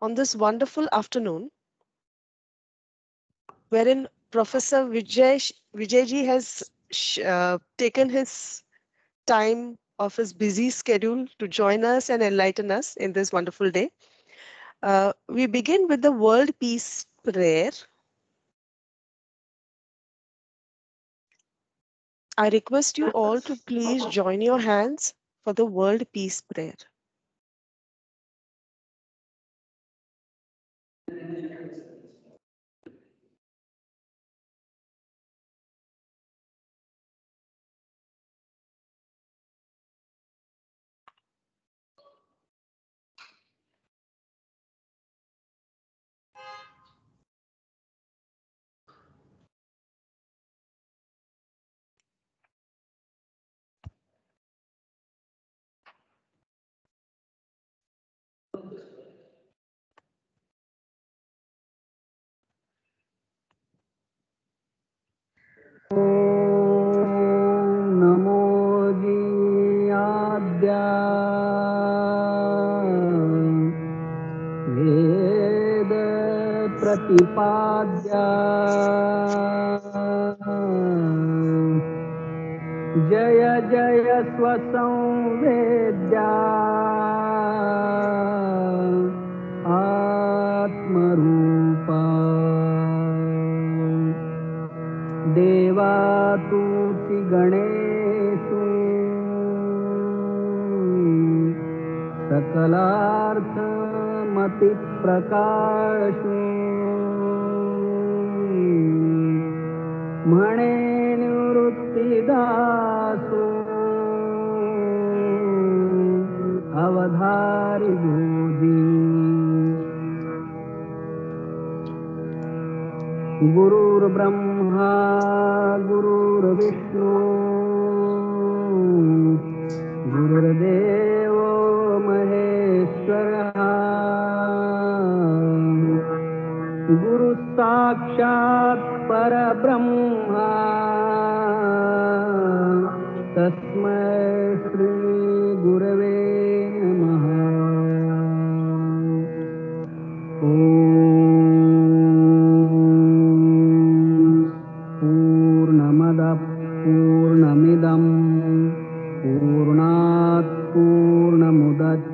on this wonderful afternoon, wherein Professor Vijay, Vijayji has uh, taken his time of his busy schedule to join us and enlighten us in this wonderful day. Uh, we begin with the World Peace Prayer. I request you all to please join your hands for the World Peace Prayer. Thank you. नमो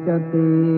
पूर्णमुदच्यते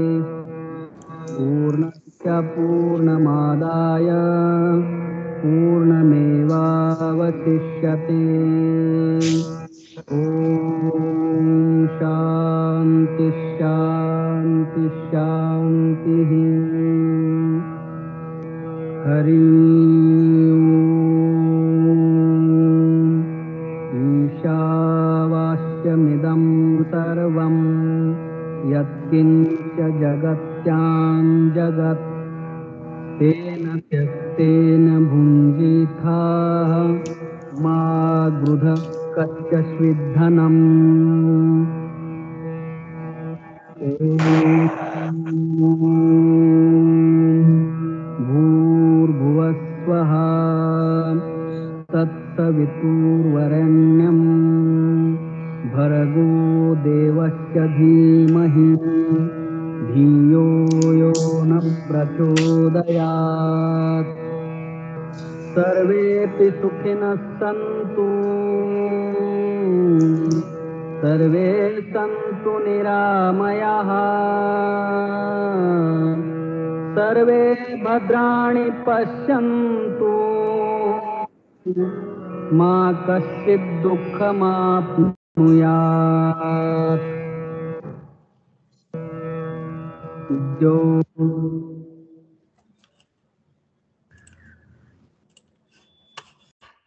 सर्वे सन्तु निरामयाः। सर्वे भद्राणि पश्यन्तु। मा कश्चित् दुःखमाप्नुयात्।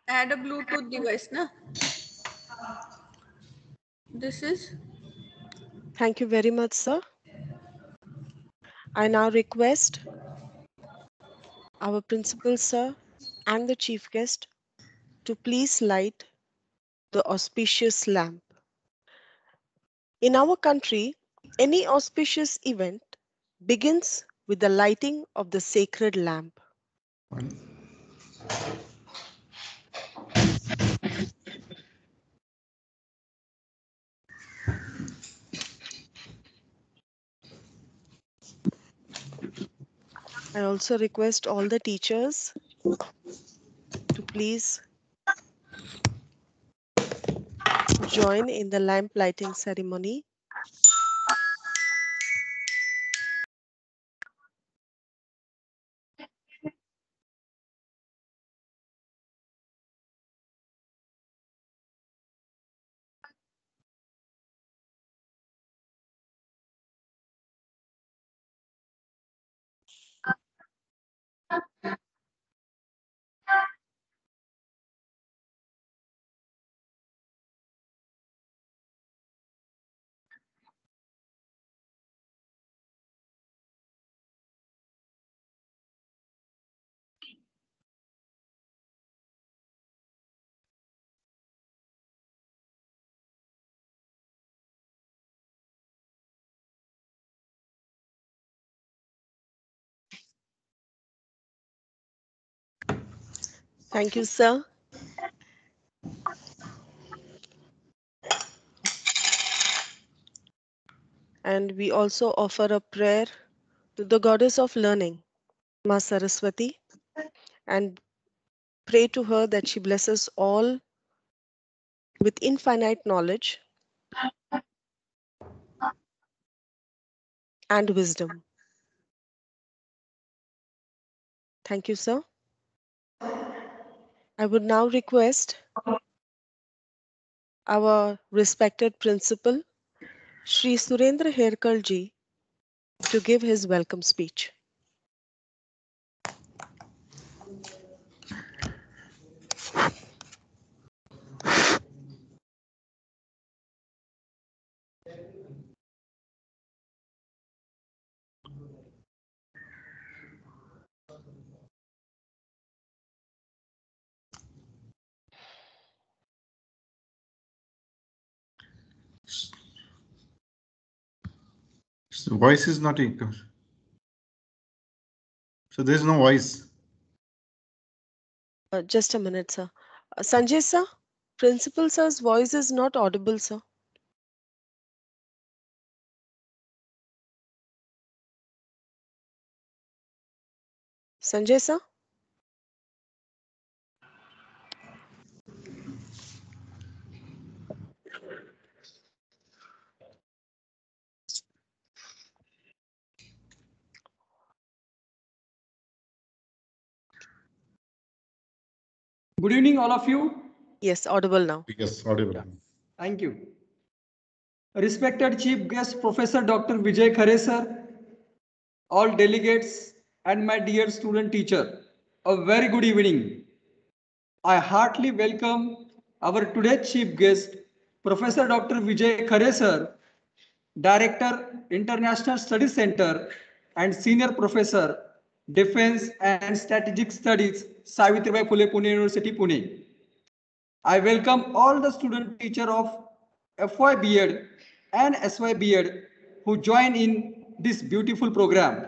add a Bluetooth device, na? This is Thank you very much, sir. I now request our principal, sir, and the chief guest to please light the auspicious lamp. In our country, any auspicious event begins with the lighting of the sacred lamp. I also request all the teachers to please join in the lamp lighting ceremony. Thank you, sir. And we also offer a prayer to the goddess of learning, Ma Saraswati, and pray to her that she blesses all with infinite knowledge and wisdom. Thank you, sir. I would now request our respected principal, Sri Surendra Herkal ji, to give his welcome speech. So voice is not equal. So there is no voice. Uh, just a minute, sir. Uh, Sanjay, sir, principal sir's voice is not audible, sir. Sanjay, sir? Good evening, all of you. Yes, audible now. Yes, audible. Thank you. Respected Chief Guest Professor Dr. Vijay Khare sir, all delegates and my dear student teacher, a very good evening. I heartily welcome our today's chief guest, Professor Dr. Vijay Khare sir, Director, International Studies Center and Senior Professor, Defense and Strategic Studies, Savitribai Phule Pune University, Pune. I welcome all the student teacher of FY and SY who join in this beautiful program.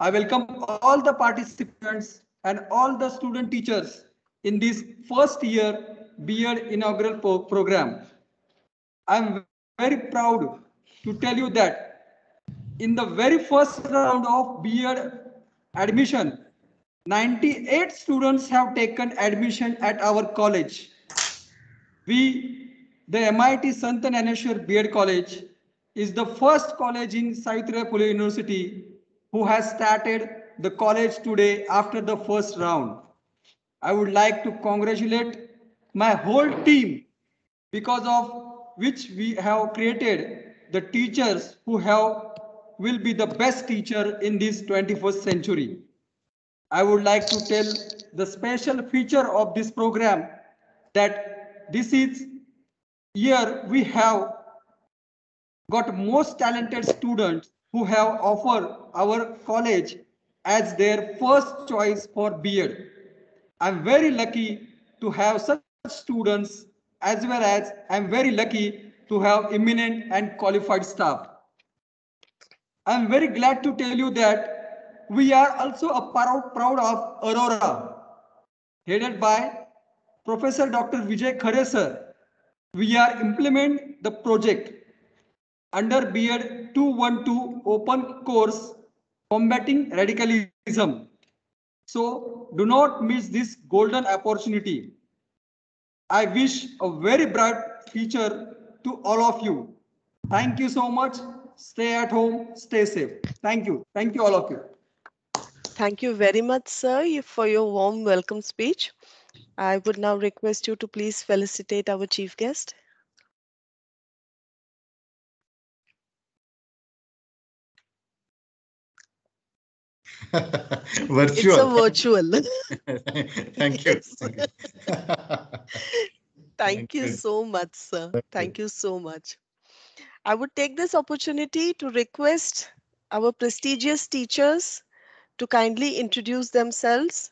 I welcome all the participants and all the student teachers in this first year BEd inaugural pro- program. I am very proud to tell you that in the very first round of BEd admission, 98 students have taken admission at our college. We, the MIT Sant Dnyaneshwar BEd College, is the first college in Savitribai Phule University who has started the college today after the first round. I would like to congratulate my whole team because of which we have created the teachers who have will be the best teacher in this 21st century. I would like to tell the special feature of this program that this is year we have got most talented students who have offered our college as their first choice for BEd. I'm very lucky to have such students as well as I'm very lucky to have eminent and qualified staff. I'm very glad to tell you that we are also a proud, proud of Aurora, headed by Professor Dr. Vijay Khare sir. We are implement the project under BEd 212 open course combating radicalism. So do not miss this golden opportunity. I wish a very bright future to all of you. Thank you so much. Stay at home, stay safe. Thank you. Thank you, all of you. Thank you very much, sir, for your warm welcome speech. I would now request you to please felicitate our chief guest. Virtual. It's a virtual. Thank you. Thank you you. so much, sir. Thank you so much. I would take this opportunity to request our prestigious teachers to kindly introduce themselves.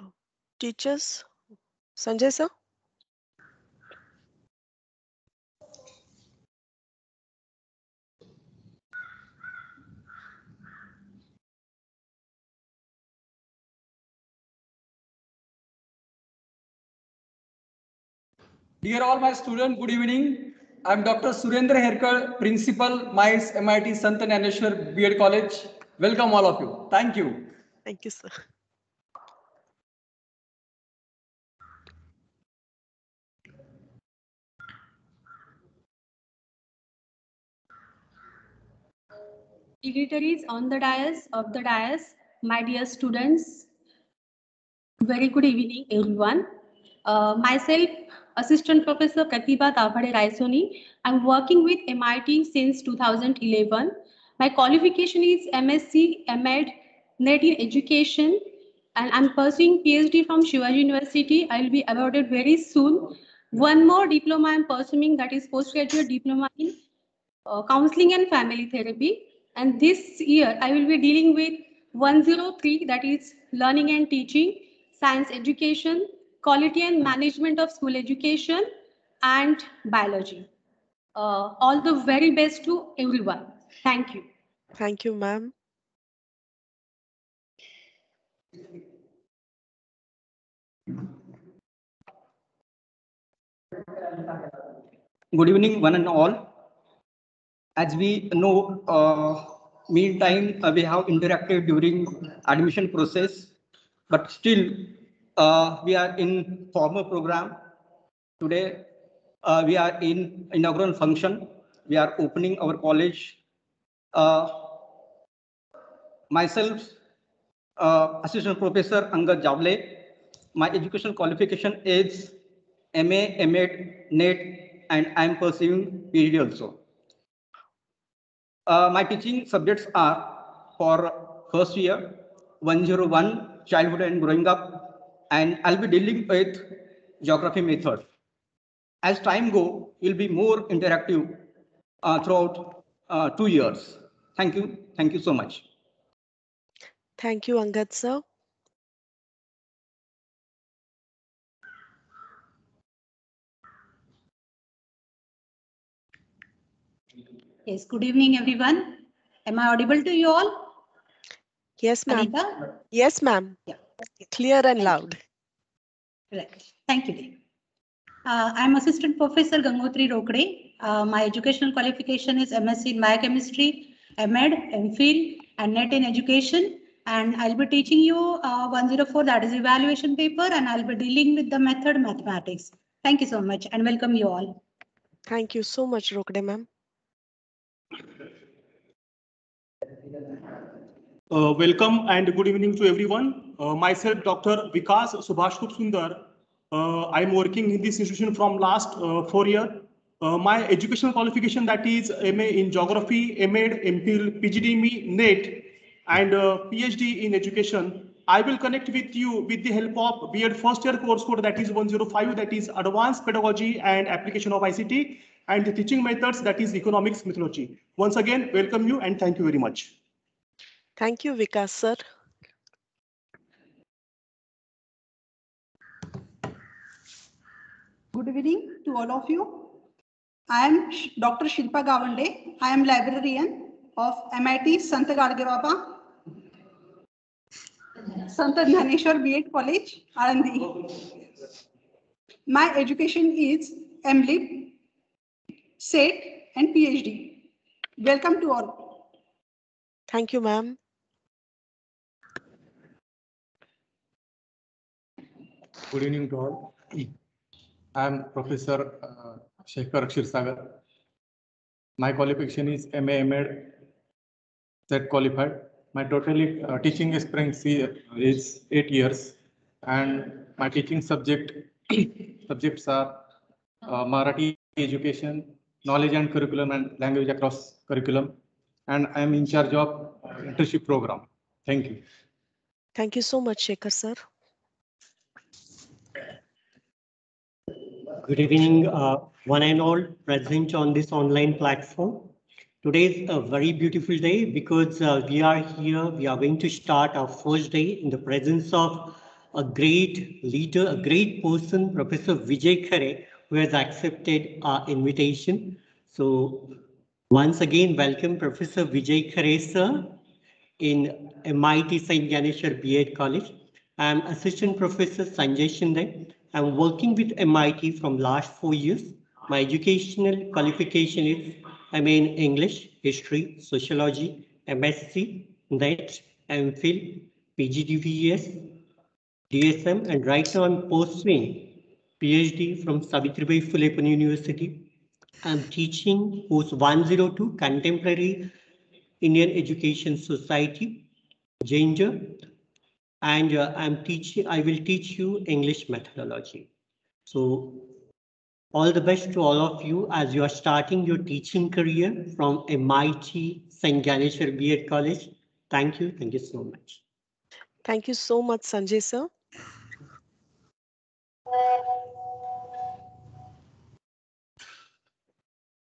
Oh, teachers, Sanjay sir. Dear all my students, good evening. I'm Dr. Surendra Herkal, Principal, MICE MIT Sant Dnyaneshwar B.Ed College. Welcome all of you. Thank you. Thank you, sir. dignitaries on the dais of the dais, my dear students. Very good evening, everyone. Uh, myself, Assistant Professor Pratibha Tavade Raisoni. I'm working with MIT since 2011. My qualification is MSc, MEd, NET in Education, and I'm pursuing PhD from Shivaji University. I'll be awarded very soon. One more diploma I'm pursuing, that is postgraduate diploma in uh, counseling and family therapy. And this year, I will be dealing with 103, that is learning and teaching, science education, quality and management of school education, and biology. Uh, all the very best to everyone. Thank you. Thank you, ma'am. Good evening, one and all. As we know, uh, meantime, uh, we have interacted during admission process, but still, uh, we are in formal program. Today, uh, we are in inaugural function. We are opening our college. Uh, myself, uh, Assistant Professor Angad Javle. My education qualification is MA, MEd, NET, and I am pursuing PhD also. Uh, my teaching subjects are for first year, 101, childhood and growing up, and I'll be dealing with geography method. As time go, will be more interactive uh, throughout uh, two years. Thank you. Thank you so much. Thank you, Angad sir. Yes, good evening, everyone. Am I audible to you all? Yes, ma'am. Yes, ma'am. Yeah. Clear and loud. Correct. Thank you. dear. Uh, I'm Assistant Professor Gangotri Rokde. Uh, my educational qualification is MSc in Biochemistry, MEd, MPhil, and NET in Education. And I'll be teaching you uh, 104, that is evaluation paper, and I'll be dealing with the method mathematics. Thank you so much and welcome you all. Thank you so much, Rokde ma'am. Uh, welcome and good evening to everyone. Uh, myself, Dr. Vikas Subhash Kup Sundar. Uh, I'm working in this institution from last uh, four year. Uh, my educational qualification that is MA in Geography, MEd, MPhil, PGDME, NET, and uh, PhD in Education. I will connect with you with the help of BEd first year course code that is 105 that is Advanced Pedagogy and Application of ICT and the teaching methods that is Economics Methodology. Once again, welcome you and thank you very much. Thank you, Vikas sir. Good evening to all of you. I am Dr. Shilpa Gawande. I am librarian of MIT Sant Gadgirabba, Sant Dnyaneshwar B.Ed College, Alandi. My education is MLib, SET and PhD. Welcome to all. Thank you, ma'am. Good evening to all. I am Professor uh, Shekhar. My qualification is MA MEd, set qualified. My total uh, teaching experience is eight years, and my teaching subject subjects are uh, Marathi education, knowledge and curriculum, and language across curriculum. And I am in charge of uh, internship program. Thank you. Thank you so much, Shekhar sir. Good evening, uh, one and all present on this online platform. Today is a very beautiful day because uh, we are here. We are going to start our first day in the presence of a great leader, a great person, Professor Vijay Khare, who has accepted our invitation. So once again, welcome Professor Vijay Khare, sir, in MIT St. Dnyaneshwar B.Ed College. I'm Assistant Professor Sanjay Shinde. I'm working with MIT from last four years. My educational qualification is I'm in English, History, Sociology, MSc, NET, MPhil, PGDVS, DSM, and right now I'm pursuing PhD from Savitribai Phule Pune University. I'm teaching course 102 Contemporary Indian Education Society, Ginger, and uh, I'm teaching, I will teach you English methodology. So all the best to all of you as you are starting your teaching career from MIT St. Dnyaneshwar B.Ed College. Thank you. Thank you so much. Thank you so much, Sanjay sir.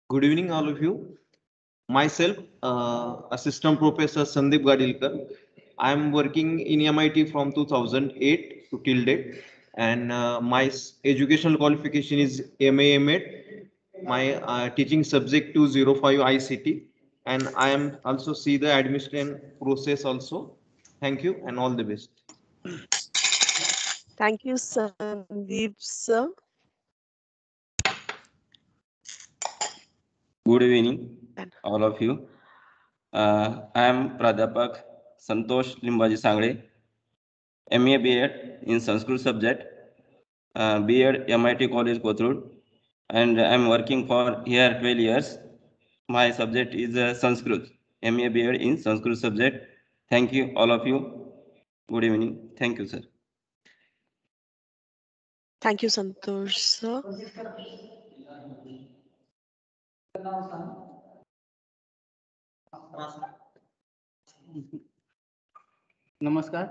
Good evening, all of you. Myself, uh, Assistant Professor Sandeep Gadilkar. I am working in MIT from 2008 to till date, and uh, my educational qualification is MA MEd. My uh, teaching subject to 205 ICT, and I am also see the admission process also. Thank you and all the best. Thank you, Sandeep sir. Good evening, all of you. Uh, I am Pradhapak Santosh Limbaji Sangre, MA B.Ed in Sanskrit subject, uh, B.Ed MIT College Kothrud, and I am working for here 12 years. My subject is uh, Sanskrit, MA B.Ed in Sanskrit subject. Thank you, all of you. Good evening. Thank you, sir. Thank you, Santosh sir. नमस्कार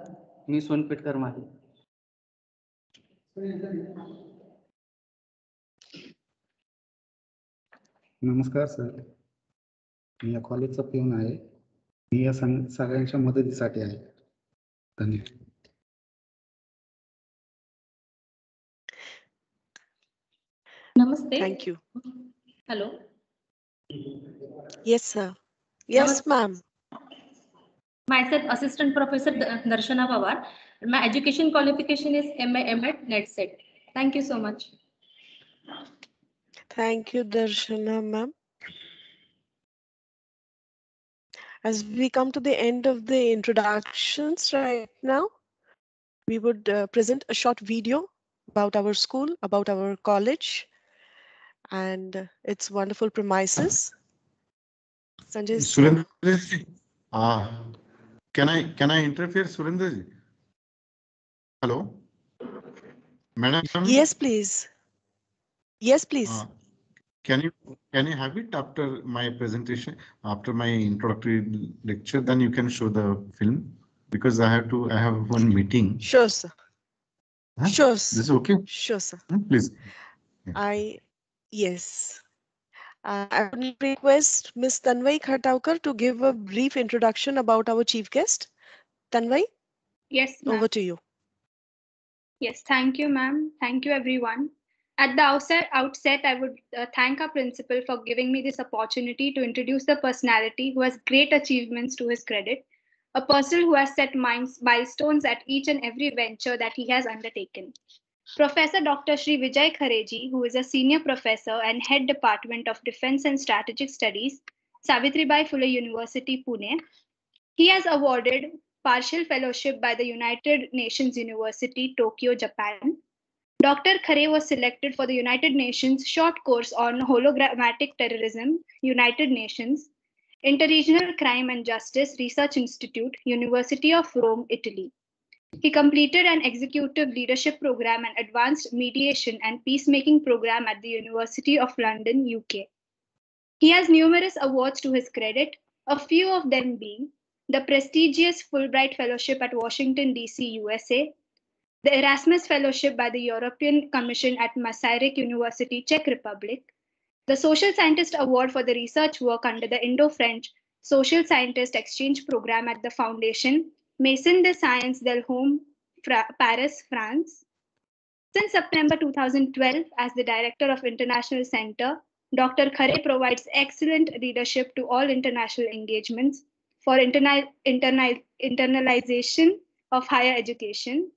मी सोनपेटकर माही नमस्कार sir मी या कॉलेजचा पिऊन आहे मी या सगळ्यांच्या मदतीसाठी आहे धन्यवाद. Thank you. Hello. Yes, sir. Yes, ma'am. Myself, Assistant Professor D- Darshana Pawar. My education qualification is MA MEd NET Set. Thank you so much. Thank you, Darshana ma'am. As we come to the end of the introductions right now, we would uh, present a short video about our school, about our college, and uh, its wonderful premises. Sanjay, sir. Surendra ji, ah, can I can I interfere, Surendra ji? Hello, madam. Yes, please. Yes, please. Uh, Can you can you have it after my presentation, after my introductory lecture? Then you can show the film because I have to. I have one meeting. Sure, sir. Huh? Sure, This is okay. Sure, sir. Hmm, Please. I, yes. Uh, I would request Ms. Tanvai Khartaukar to give a brief introduction about our chief guest. Tanvai, Yes, over to you. Yes, thank you, ma'am. Thank you, everyone. At the outset, outset I would uh, thank our principal for giving me this opportunity to introduce the personality who has great achievements to his credit, a person who has set milestones at each and every venture that he has undertaken. Professor Dr. Sri Vijay Khareji, who is a senior professor and head department of Defense and Strategic Studies, Savitribai Phule University, Pune. He has awarded partial fellowship by the United Nations University, Tokyo, Japan. Dr. Khare was selected for the United Nations short course on hologrammatic terrorism, United Nations, Interregional Crime and Justice Research Institute, University of Rome, Italy. He completed an executive leadership program and advanced mediation and peacemaking program at the University of London, UK. He has numerous awards to his credit, a few of them being the prestigious Fulbright Fellowship at Washington, D.C., USA, the Erasmus Fellowship by the European Commission at Masaryk University, Czech Republic, the Social Scientist Award for the research work under the Indo-French Social Scientist Exchange Program at the Foundation Maison des Sciences de l'Homme, Fra Paris, France. Since September 2012, as the Director of International Center, Dr. Khare provides excellent leadership to all international engagements for internal, internal, internalization of higher education.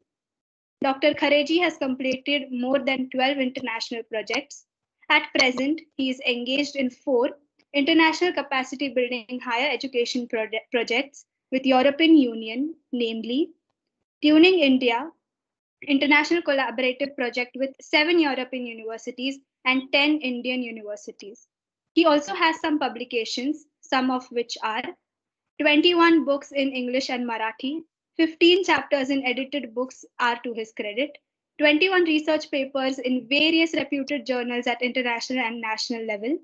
Dr. Khareji has completed more than 12 international projects. At present, he is engaged in four international capacity building higher education projects with European Union, namely Tuning India, international collaborative project with seven European universities and 10 Indian universities. He also has some publications, some of which are 21 books in English and Marathi, 15 chapters in edited books are to his credit, 21 research papers in various reputed journals at international and national level,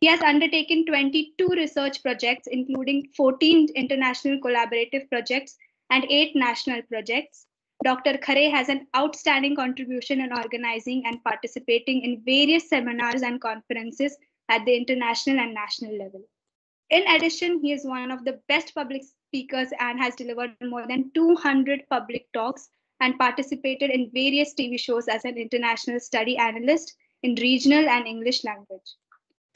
he has undertaken 22 research projects, including 14 international collaborative projects and 8 national projects. Dr. Khare has an outstanding contribution in organizing and participating in various seminars and conferences at the international and national level. In addition, he is one of the best public speakers and has delivered more than 200 public talks and participated in various TV shows as an international study analyst in regional and English language.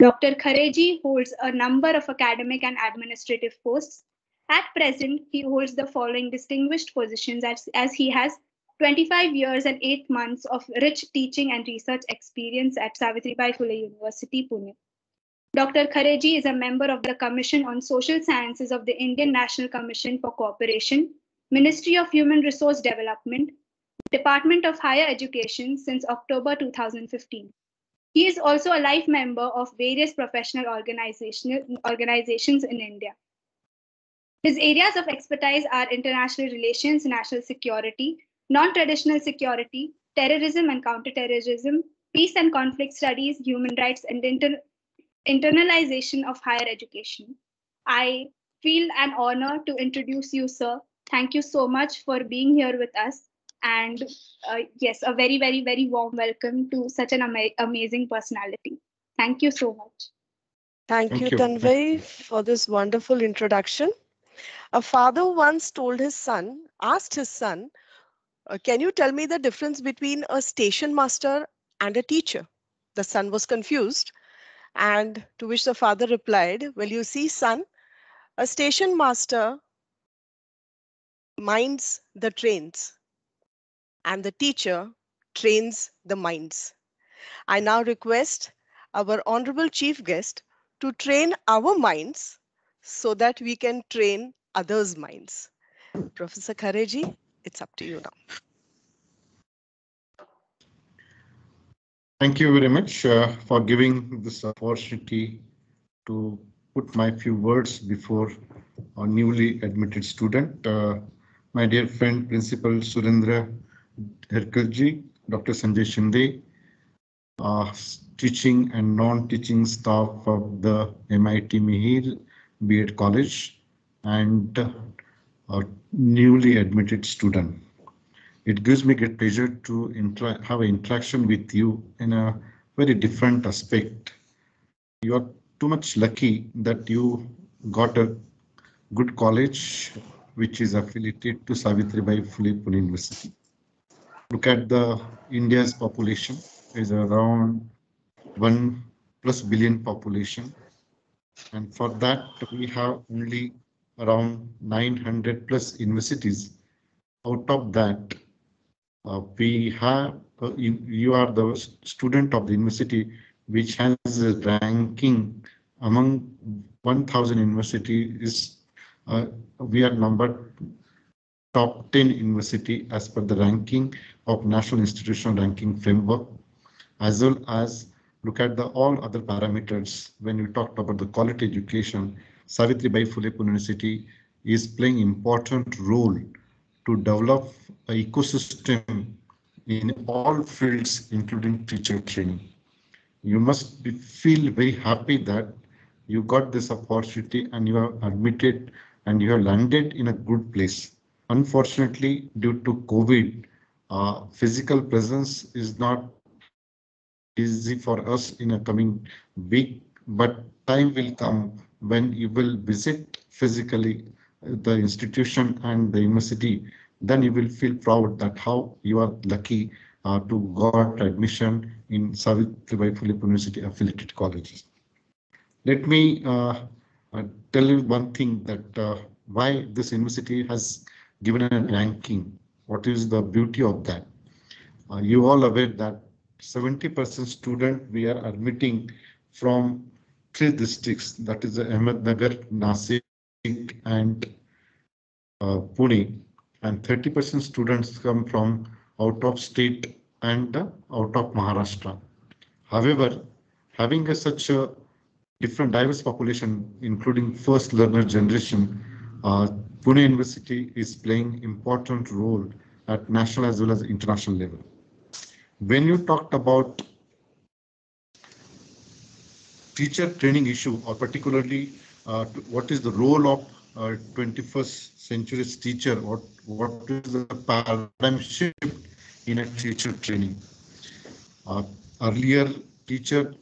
Dr. Khareji holds a number of academic and administrative posts. At present, he holds the following distinguished positions as, as he has 25 years and 8 months of rich teaching and research experience at Savitribai Phule University, Pune. Dr. Khareji is a member of the Commission on Social Sciences of the Indian National Commission for Cooperation, Ministry of Human Resource Development, Department of Higher Education since October 2015. He is also a life member of various professional organization, organizations in India. His areas of expertise are international relations, national security, non-traditional security, terrorism and counterterrorism, peace and conflict studies, human rights, and inter internalization of higher education. I feel an honor to introduce you, sir. Thank you so much for being here with us and uh, yes, a very, very, very warm welcome to such an ama amazing personality. Thank you so much. Thank, Thank you, you, Tanvay, for this wonderful introduction. A father once told his son, asked his son, uh, can you tell me the difference between a station master and a teacher? The son was confused. And to which the father replied, well, you see, son, a station master minds the trains and the teacher trains the minds. I now request our honorable chief guest to train our minds so that we can train others' minds. Professor Khareji, it's up to you now. Thank you very much uh, for giving this opportunity to put my few words before our newly admitted student. Uh, my dear friend, Principal Surendra Herkalji, Dr. Sanjay Shinde, uh, teaching and non-teaching staff of the MIT Mihir B.Ed College, and a newly admitted student. It gives me great pleasure to have an interaction with you in a very different aspect. You are too much lucky that you got a good college which is affiliated to Savitribai Phule Pune University look at the India's population, is around 1 plus billion population. And for that, we have only around 900 plus universities. Out of that, uh, we have, uh, you, are the student of the university which has a ranking among 1000 universities. Uh, we are number top 10 university as per the ranking of National Institutional Ranking Framework, as well as look at the all other parameters. When we talked about the quality education, Savitribai Phule University is playing important role to develop an ecosystem in all fields, including teacher training. You must be, feel very happy that you got this opportunity and you are admitted and you have landed in a good place. Unfortunately, due to COVID, uh, physical presence is not easy for us in a coming week, but time will come when you will visit physically the institution and the university, then you will feel proud that how you are lucky uh, to got admission in Savitribai Phule University affiliated colleges. Let me uh, uh, tell you one thing that uh, why this university has given a ranking. What is the beauty of that? Uh, you all aware that 70% student we are admitting from three districts, that is Ahmednagar, Nasik, and uh, Pune, and 30% students come from out of state and uh, out of Maharashtra. However, having a, such a different diverse population, including first learner generation, uh, Pune University is playing important role at national as well as international level. When you talked about teacher training issue, or particularly uh, what is the role of uh, 21st century teacher, what, what is the paradigm shift in a teacher training? Uh, earlier, teacher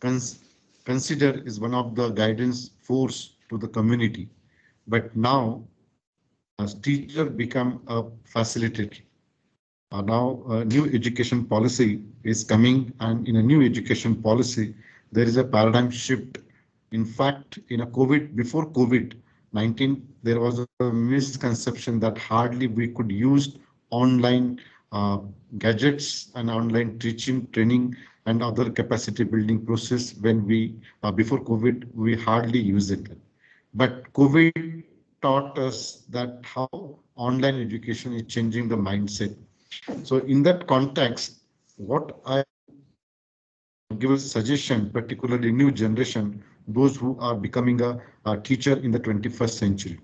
cons consider is one of the guidance force to the community, but now as teacher become a facilitator. Uh, now a new education policy is coming and in a new education policy, there is a paradigm shift. In fact, in a COVID, before COVID-19, there was a misconception that hardly we could use online uh, gadgets and online teaching, training, and other capacity building process when we, uh, before COVID, we hardly use it. But COVID taught us that how online education is changing the mindset. So in that context, what I give a suggestion, particularly new generation, those who are becoming a, a teacher in the 21st century.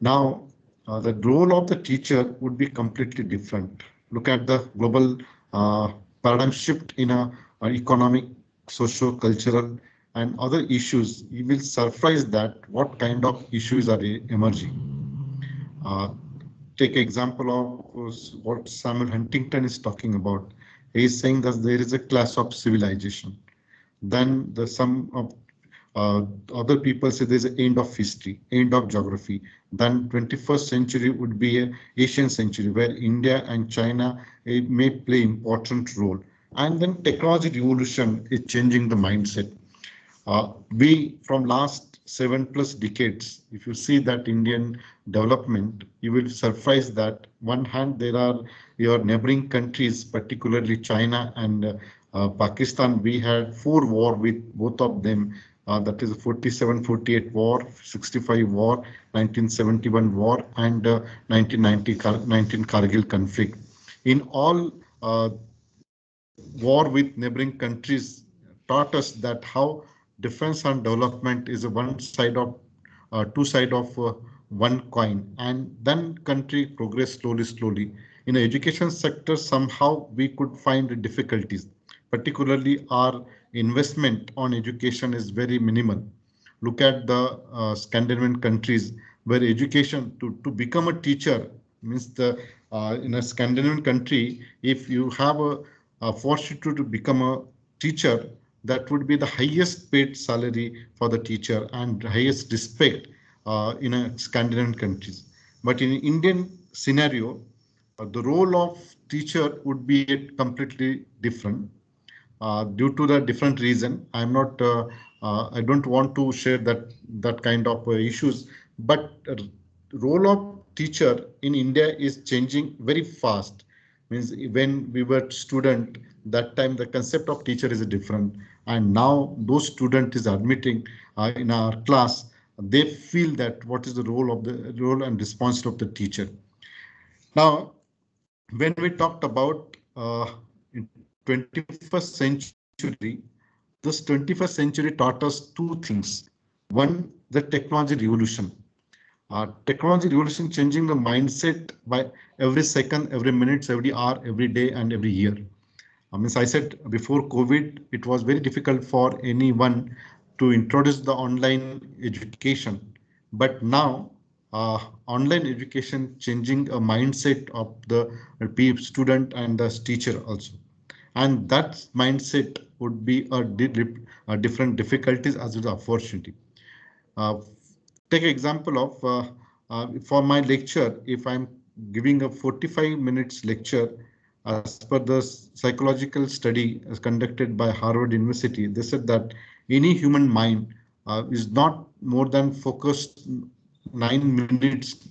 Now, uh, the role of the teacher would be completely different. Look at the global uh, paradigm shift in a, a economic, social, cultural, and other issues, you will surprise that what kind of issues are emerging. Uh, take example of what Samuel Huntington is talking about. He is saying that there is a clash of civilization. Then the some of uh, other people say there's an end of history, end of geography. Then 21st century would be a Asian century where India and China may play important role. And then technology revolution is changing the mindset. Uh, we, from last seven plus decades, if you see that Indian development, you will surprise that one hand there are your neighboring countries, particularly China and uh, uh, Pakistan. We had four war with both of them. Uh, that is 47, 48 war, 65 war, 1971 war, and 1990 uh, 19 Kargil conflict. In all uh, war with neighboring countries taught us that how defense and development is one side of uh, two side of uh, one coin. And then country progress slowly slowly. In the education sector somehow we could find difficulties. Particularly our investment on education is very minimal. Look at the uh, scandinavian countries where education to to become a teacher means the uh, in a scandinavian country if you have a, a fortune to become a teacher that would be the highest paid salary for the teacher and highest respect uh, in a Scandinavian countries. But in Indian scenario, uh, the role of teacher would be completely different. uh, due to the different reason. I'm not, uh, uh, I don't want to share that, that kind of uh, issues, but role of teacher in India is changing very fast. Means when we were student, that time the concept of teacher is different. And now those student is admitting uh, in our class, they feel that what is the role of the role and responsibility of the teacher. Now, when we talked about uh, 21st century, this 21st century taught us two things. One, the technology revolution. Uh, technology revolution changing the mindset by every second, every minute, every hour, every day, and every year. I mean, I said before COVID, it was very difficult for anyone to introduce the online education. But now, uh, online education changing a mindset of the student and the teacher also. And that mindset would be a, di a different difficulties as well as opportunity. Uh, take example of uh, uh, for my lecture, if I'm giving a 45 minutes lecture, as per the psychological study as conducted by Harvard University, they said that any human mind uh, is not more than focused nine minutes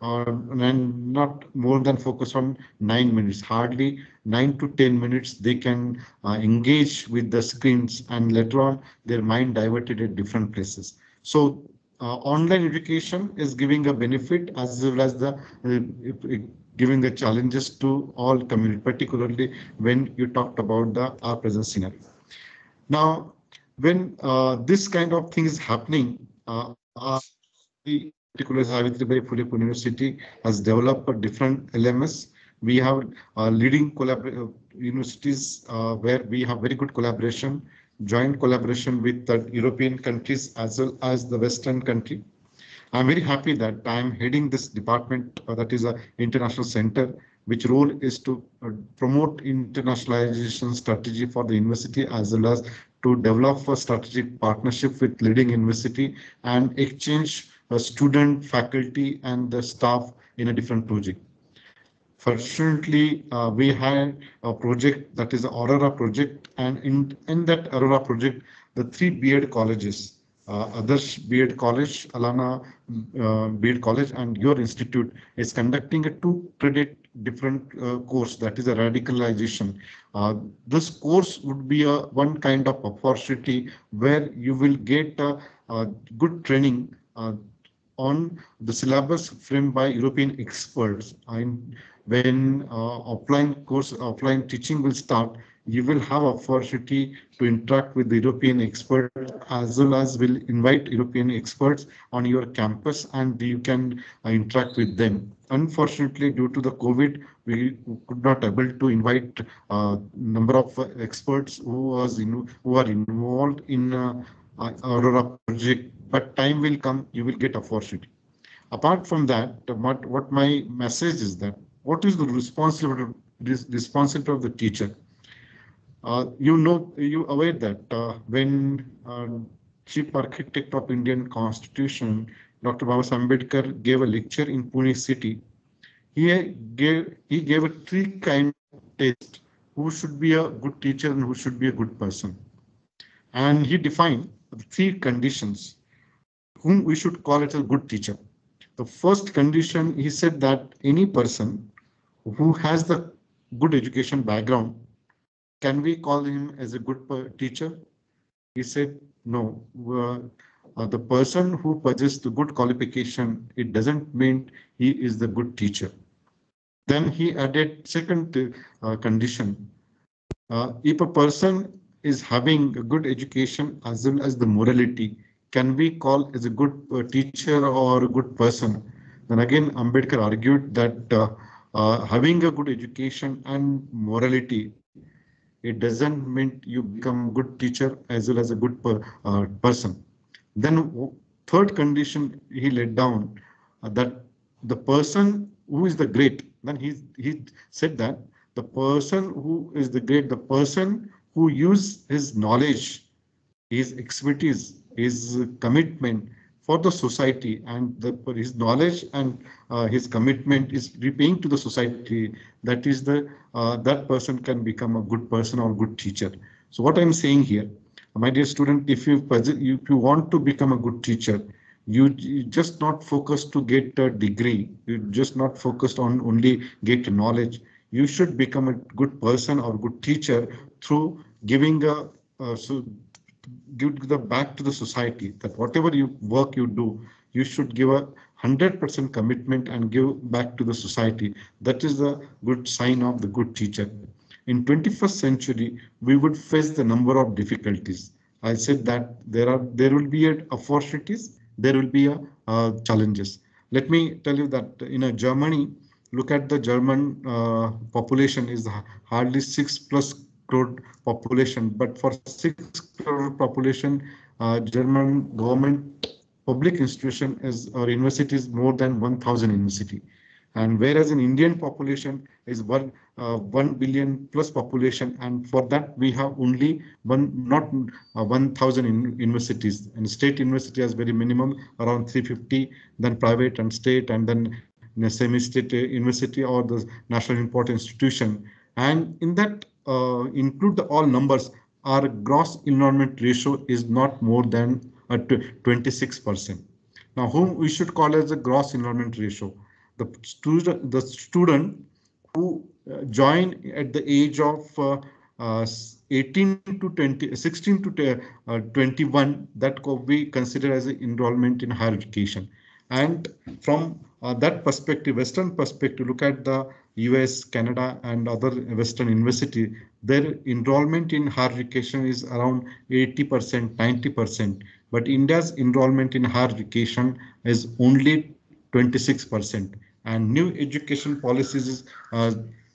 or and not more than focus on nine minutes. Hardly nine to 10 minutes they can uh, engage with the screens and later on their mind diverted at different places. So uh, online education is giving a benefit as well as the uh, giving the challenges to all community, particularly when you talked about the our present scenario. Now, when uh, this kind of thing is happening, uh, the particular Savitribai Phule University has developed a different LMS. We have uh, leading uh, universities uh, where we have very good collaboration, joint collaboration with the European countries as well as the Western country. I'm very happy that I'm heading this department uh, that is a international center, which role is to uh, promote internationalization strategy for the university as well as to develop a strategic partnership with leading university and exchange a student, faculty, and the staff in a different project. Fortunately, uh, we had a project that is the Aurora project, and in, in that Aurora project, the three B.Ed colleges, uh, Adarsh B.Ed College, Alana uh, B.Ed College, and your institute is conducting a two-credit different uh, course that is a radicalization. Uh, this course would be a one kind of opportunity where you will get a, a good training uh, on the syllabus framed by European experts. And when uh, offline course, offline teaching will start, you will have opportunity to interact with the European experts as well as will invite European experts on your campus and you can uh, interact with them. Unfortunately, due to the COVID, we could not able to invite a uh, number of experts who was in, who are involved in uh, Aurora project but time will come, you will get opportunity. Apart from that, what, what my message is that what is the responsibility, responsibility of the teacher? Uh, you know, you aware that uh, when uh, Chief Architect of Indian Constitution, Dr. Baba Ambedkar gave a lecture in Pune city, he gave, he gave a three kind test who should be a good teacher and who should be a good person. And he defined three conditions whom we should call it a good teacher. The first condition, he said that any person who has the good education background, can we call him as a good teacher? He said, no. Uh, the person who possesses the good qualification, it doesn't mean he is the good teacher. Then he added second uh, condition. Uh, if a person is having a good education as well as the morality, can we call as a good uh, teacher or a good person? Then again, Ambedkar argued that uh, uh, having a good education and morality, it doesn't mean you become a good teacher as well as a good per, uh, person. Then third condition he laid down uh, that the person who is the great, then he, he said that the person who is the great, the person who use his knowledge, his expertise his commitment for the society and the, his knowledge and uh, his commitment is repaying to the society that is the uh, that person can become a good person or good teacher So what I'm saying here, my dear student, if you if you want to become a good teacher, you, you just not focus to get a degree. You just not focused on only get knowledge. You should become a good person or good teacher through giving a uh, so give the back to the society that whatever you work you do, you should give a 100% commitment and give back to the society. That is the good sign of the good teacher. In 21st century, we would face the number of difficulties. I said that there are there will be a, opportunities, there will be a, uh, challenges. Let me tell you that in a Germany, look at the German uh, population is hardly six plus crore population, but for six crore population, uh, German government public institution is or university is more than 1000 university. And whereas in Indian population is one uh, 1 billion plus population, and for that we have only one not uh, 1,000 universities. And state university has very minimum around 350, then private and state, and then semi-state university or the national import institution. And in that uh, include the all numbers, our gross enrollment ratio is not more than uh, 26%. Now, whom we should call as the gross enrollment ratio? The student, the student who uh, join at the age of uh, uh, 18 to 20, 16 to uh, 21, that could be considered as enrollment in higher education. And from uh, that perspective, Western perspective, look at the US, Canada, and other Western university, their enrollment in higher education is around 80%, 90%. But India's enrollment in higher education is only 26%. And new education policies is, uh,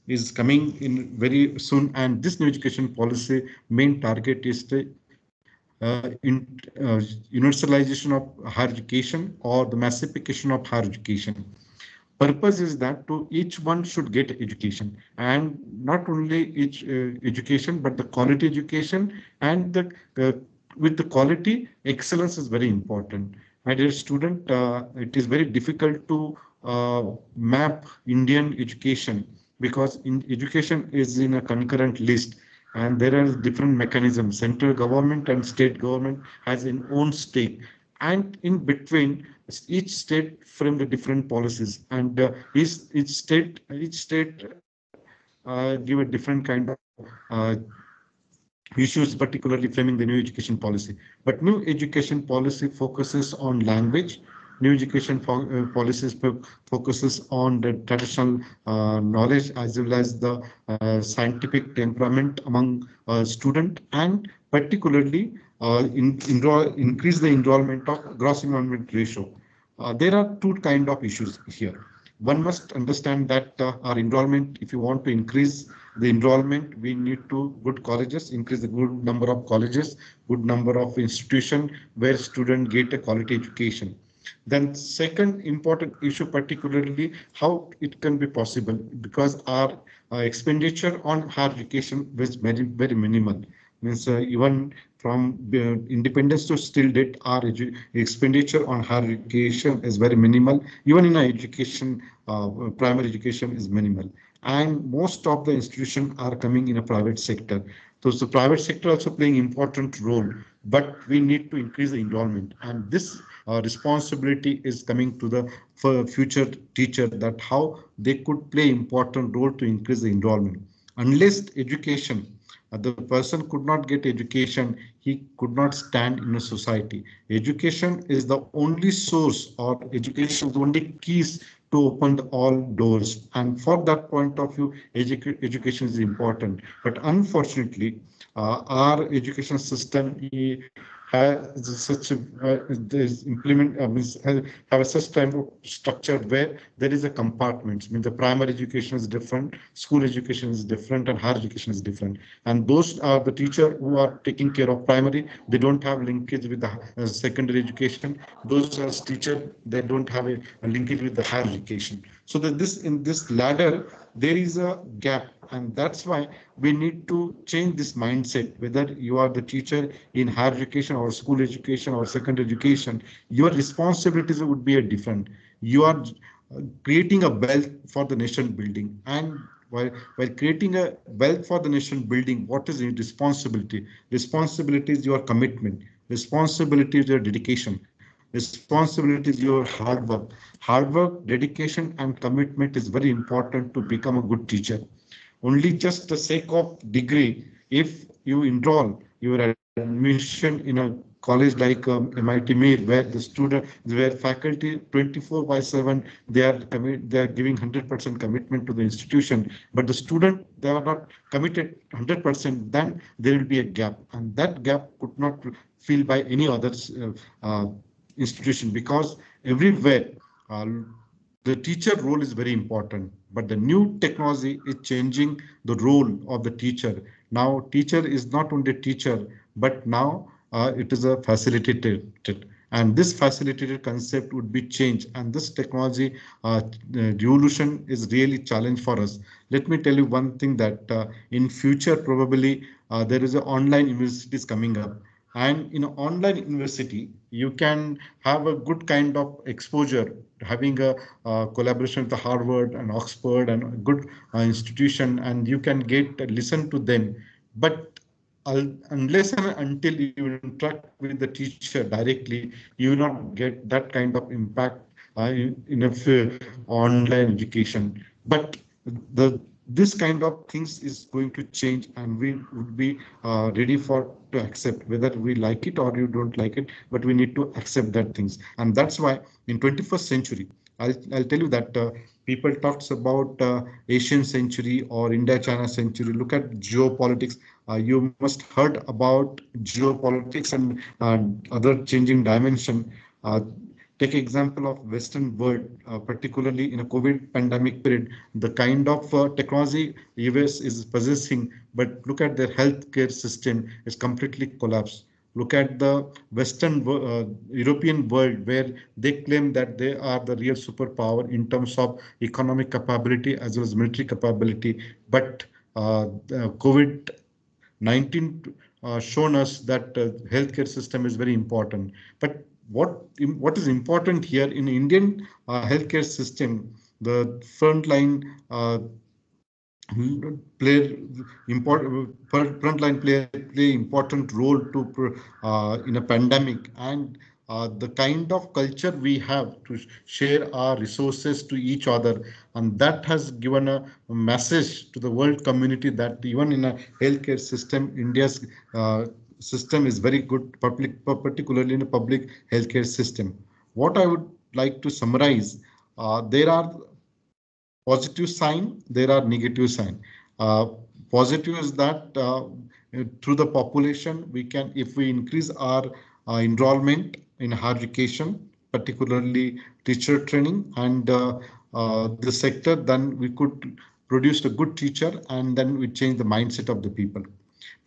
is coming in very soon. And this new education policy main target is the uh, in, uh, universalization of higher education or the massification of higher education. Purpose is that to each one should get education and not only each uh, education, but the quality education and the uh, with the quality excellence is very important. My dear student, uh, it is very difficult to uh, map Indian education because in education is in a concurrent list and there are different mechanisms. Central government and state government has its own stake. And in between, each state frame the different policies and uh, each, each state each state uh, give a different kind of uh, issues, particularly framing the new education policy. But new education policy focuses on language, new education uh, policies focuses on the traditional uh, knowledge as well as the uh, scientific temperament among uh, student and particularly uh, in, increase the enrollment of gross enrollment ratio. Uh, there are two kind of issues here. One must understand that our enrollment, if you want to increase the enrollment, we need to good colleges, increase the good number of colleges, good number of institution where students get a quality education. Then second important issue, particularly how it can be possible because our uh, expenditure on higher education was very, very minimal. Means uh, even from uh, independence to still date, our expenditure on higher education is very minimal. Even in our education, uh, primary education is minimal. And most of the institutions are coming in a private sector. So the private sector also playing important role, but we need to increase the enrollment. And this uh, responsibility is coming to the future teacher that how they could play important role to increase the enrollment. Unless education, the person could not get education, he could not stand in a society. Education is the only source or education is the only keys to open all doors. And for that point of view, edu education is important. But unfortunately, uh, our education system has such a uh, implement uh, have such type of structure where there is a compartment. I mean, the primary education is different, school education is different, and higher education is different. And those are the teacher who are taking care of primary. They don't have linkage with the uh, secondary education. Those as teacher, they don't have a, a linkage with the higher education. So that this in this ladder, there is a gap and that's why we need to change this mindset, whether you are the teacher in higher education or school education or secondary education, your responsibilities would be a different. You are uh, creating a wealth for the nation building and while, while creating a wealth for the nation building, what is your responsibility? Responsibility is your commitment. Responsibility is your dedication. Responsibility is your hard work. Hard work, dedication, and commitment is very important to become a good teacher. Only just the sake of degree, if you enroll your admission in a college like um, MIT Mead, where the student, where faculty 24 by 7, they are they are giving 100% commitment to the institution, but the student they are not committed 100%. Then there will be a gap, and that gap could not filled by any other uh, uh, institution because everywhere uh, the teacher role is very important, but the new technology is changing the role of the teacher. Now teacher is not only teacher, but now uh, it is a facilitated. And this facilitated concept would be changed and this technology uh, revolution is really challenge for us. Let me tell you one thing that uh, in future probably uh, there is an online universities coming up and in an online university you can have a good kind of exposure having a uh, collaboration with the harvard and oxford and good uh, institution and you can get listen to them but unless and until you interact with the teacher directly, you will not get that kind of impact uh, in, in a uh, online education. But the this kind of things is going to change and we would be uh, ready for to accept whether we like it or you don't like it but we need to accept that things. And that's why in 21st century i'll, I'll tell you that uh, people talks about uh, asian century or india china century. Look at geopolitics. Uh, you must heard about geopolitics and uh, other changing dimension. Uh, take example of Western world, uh, particularly in a COVID pandemic period, the kind of uh, technology US is possessing, but look at their healthcare system is completely collapsed. Look at the Western uh, European world where they claim that they are the real superpower in terms of economic capability as well as military capability. But COVID 19 uh, shown us that uh, healthcare system is very important. But what what is important here in Indian uh, healthcare system, the frontline uh, play important frontline play play important role to uh, in a pandemic and uh, the kind of culture we have to share our resources to each other. And that has given a, message to the world community that even in a healthcare system, India's uh, system is very good, public, particularly in a public healthcare system. What I would like to summarize, uh, there are positive sign, there are negative sign. Uh, positive is that uh, through the population, we can, if we increase our uh, enrollment in higher education, particularly teacher training and uh, the sector, then we could produce a good teacher and then we change the mindset of the people.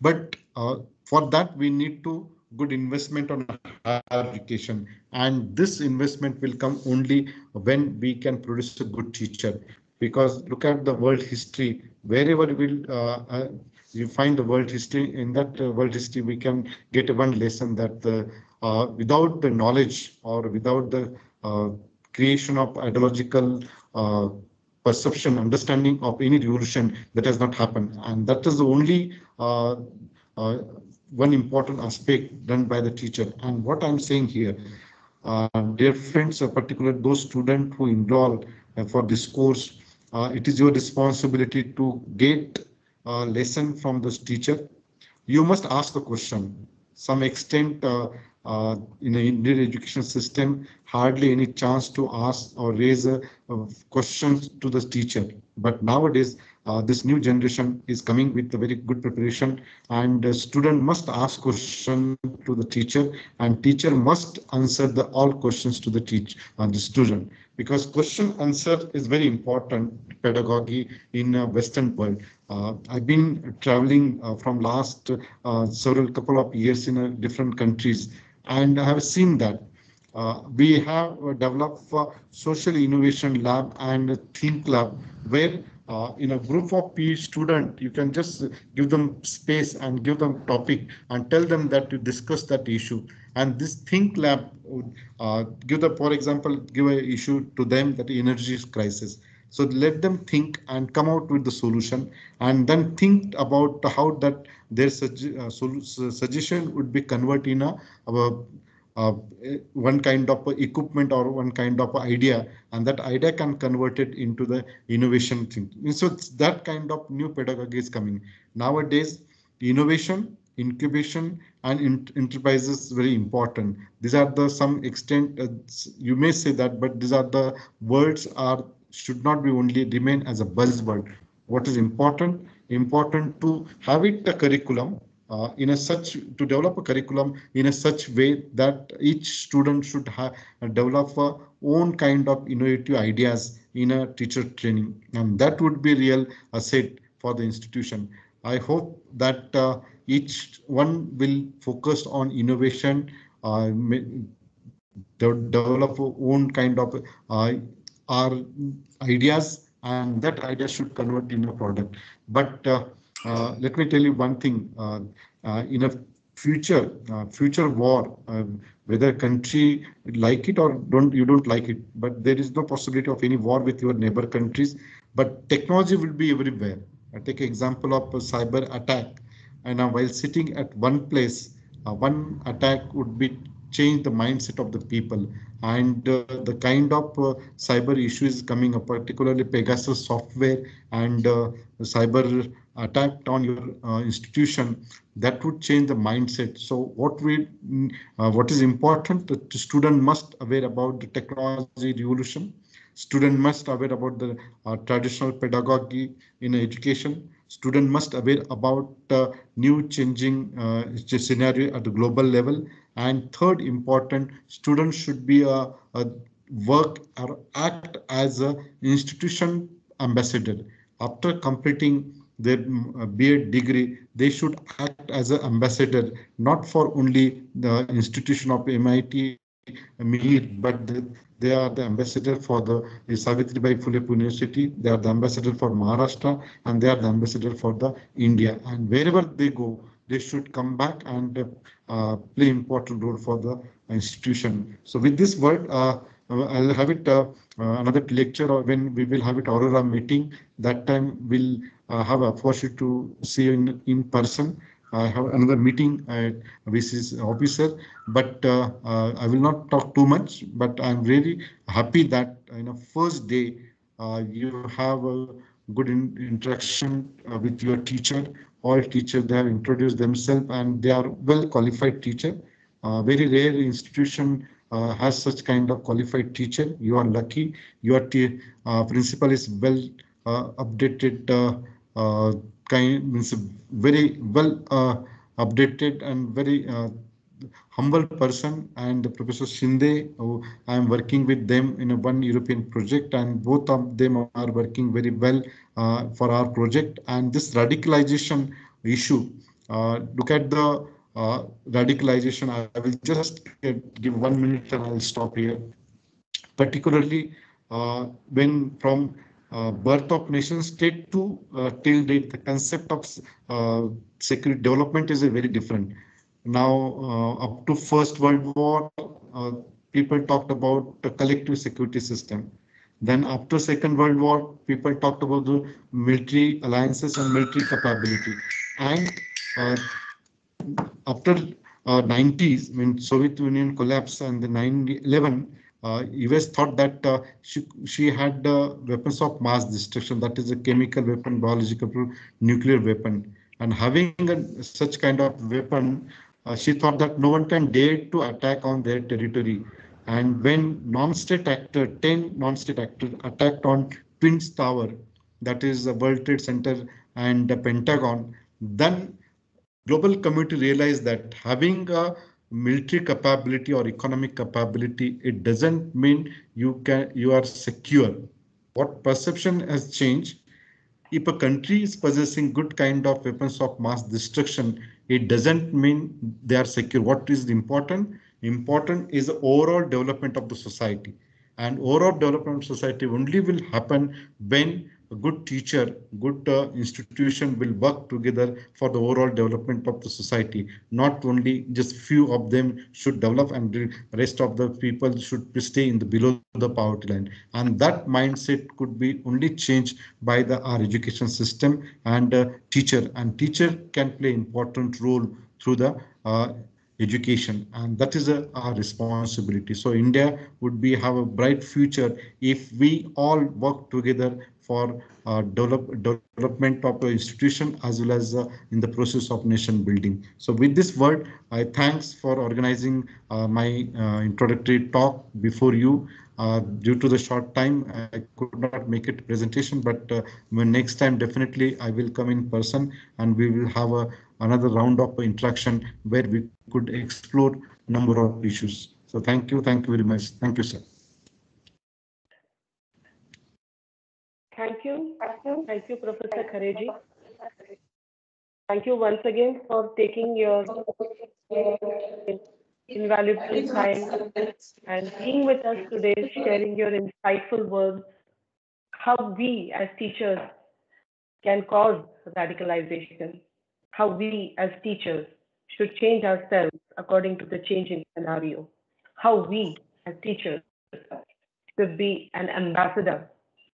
But uh, for that, we need to good investment on higher education. And this investment will come only when we can produce a good teacher. Because look at the world history. Wherever we will uh, uh, you find the world history in that uh, world history we can get one lesson that uh, without the knowledge or without the uh, creation of ideological uh, perception, understanding of any revolution that has not happened. And that is the only one important aspect done by the teacher. And what I'm saying here, uh, dear friends, particularly those students who enroll for this course, it is your responsibility to get a lesson from this teacher. You must ask a question. Some extent, uh, in the Indian education system, hardly any chance to ask or raise uh, questions to the teacher. But nowadays, uh, this new generation is coming with a very good preparation and the student must ask question to the teacher and teacher must answer the all questions to the teach uh, the student because question answer is very important pedagogy in western world uh, i've been traveling uh, from last uh, several couple of years in different countries and I have seen that. Uh, we have developed social innovation lab and think lab where uh, in a group of PE student, you can just give them space and give them topic and tell them that to discuss that issue. And this think lab would uh, give the, for example, give a issue to them that energy crisis. So let them think and come out with the solution and then think about how that their sugge- uh, suggestion would be converted in a, a, a one kind of equipment or one kind of idea and that idea can convert it into the innovation thing. So that kind of new pedagogy is coming. Nowadays, innovation, incubation and in- enterprise is very important. These are the some extent, uh, you may say that, but these are the words are should not be only remain as a buzzword. What is important? Important to have it a curriculum uh, in a such to develop a curriculum in a such way that each student should have develop a own kind of innovative ideas in a teacher training. And that would be real asset for the institution. I hope that uh, each one will focus on innovation uh, develop own kind of uh, our ideas and that idea should convert in a product. But uh, let me tell you one thing. Uh, uh, in a future uh, future war um, whether country like it or don't you don't like it but there is no possibility of any war with your neighbor countries. But technology will be everywhere. I take example of a cyber attack. And uh, while sitting at one place uh, one attack would be change the mindset of the people. And uh, the kind of uh, cyber issues coming up particularly pegasus software and uh, cyber attack on your uh, institution that would change the mindset. So what we uh, what is important the student must aware about the technology revolution. Student must aware about the uh, traditional pedagogy in education. Student must aware about new changing uh, scenario at the global level. And third important students should be a, a work or act as a institution ambassador. After completing their mm, uh, degree, they should act as an ambassador, not for only the institution of MIT, MAEER, but the, they are the ambassador for the Savitribai Phule University. They are the ambassador for Maharashtra, and they are the ambassador for the India. And wherever they go, they should come back and uh, play important role for the institution. So with this word, uh, I'll have it uh, uh, another lecture or when we will have it Aurora meeting. That time we'll uh, have a opportunity to see you in, in person. I have another meeting at VC's officer, but uh, uh, I will not talk too much, but I'm really happy that in a first day, uh, you have a good in, interaction uh, with your teacher. All teachers, they have introduced themselves and they are well qualified teacher. Uh, very rare institution uh, has such kind of qualified teacher. You are lucky. Your uh, principal is well uh, updated, uh, uh, kind means very well uh, updated and very uh, humble person. And Professor Shinde, I am working with them in a one European project, and both of them are working very well uh, for our project. And this radicalization issue, uh, look at the uh, radicalization. I will just give one minute and I'll stop here. Particularly uh, when from uh, birth of nation state to uh, till date, the concept of uh, security development is a very different. Now, uh, up to First World War, uh, people talked about the collective security system. Then after Second World War, people talked about the military alliances and military capability. And after uh, 90s, when Soviet Union collapsed and the 9/11, uh, US thought that uh, she, she had uh, weapons of mass destruction, that is a chemical weapon, biological, nuclear weapon. And having a, such kind of weapon, uh, she thought that no one can dare to attack on their territory. And when non-state actor, 10 non-state actors attacked on Twins Tower, that is the World Trade Center and the Pentagon, then global community realized that having a military capability or economic capability, it doesn't mean you can you are secure. What perception has changed? If a country is possessing good kind of weapons of mass destruction, it doesn't mean they are secure. What is important? Important is the overall development of the society. And overall development of society only will happen when a good teacher, good uh, institution will work together for the overall development of the society. Not only just few of them should develop and the rest of the people should stay in the below the poverty line. And that mindset could be only changed by the our education system and uh, teacher. And teacher can play important role through the uh, education and that is a, our responsibility so india would be have a bright future if we all work together for uh, develop, development of the institution as well as uh, in the process of nation building so with this word i thanks for organizing uh, my uh, introductory talk before you uh, due to the short time, I could not make it presentation, but uh, next time, definitely I will come in person and we will have a, another round of interaction where we could explore number of issues. So thank you. Thank you very much. Thank you, sir. Thank you. Thank you, Professor Khareji. Thank you once again for taking your invaluable time and being with us today, sharing your insightful words, how we as teachers can cause radicalization, how we as teachers should change ourselves according to the changing scenario, how we as teachers should be an ambassador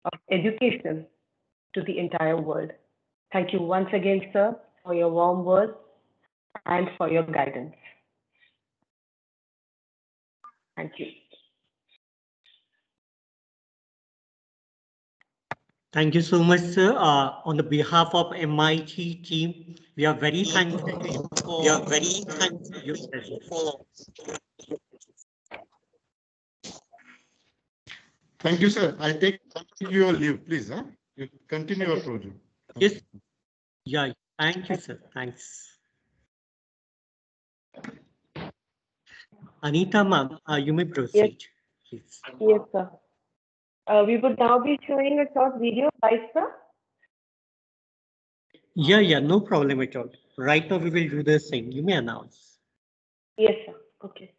of education to the entire world. Thank you once again, sir, for your warm words and for your guidance. Thank you. Thank you so much, sir. Uh, on the behalf of MIT team, we are very thankful. We are very thankful to you. Thank you, sir. I take your leave, please. Huh? You continue your program. Yes. Yeah. Thank you, sir. Thanks. Anita, ma'am, uh, you may proceed. Please. Yes, sir. Uh, we would now be showing a short video, right, sir? Yeah, yeah, no problem at all. Right now, we will do the same. You may announce. Yes, sir. Okay.